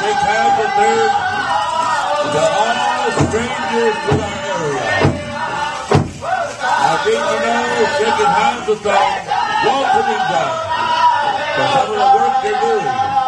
shake hands with their the all strangers to our area. I think you know shaking hands with them, welcoming them for some of the work they're doing.